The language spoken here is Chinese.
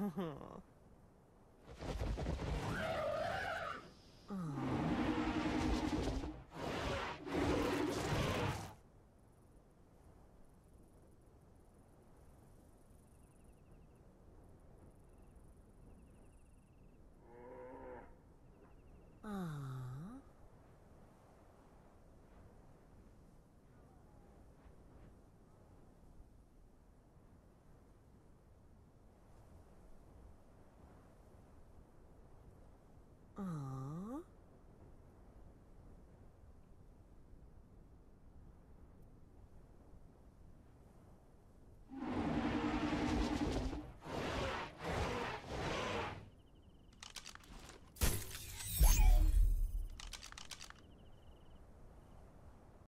哼哼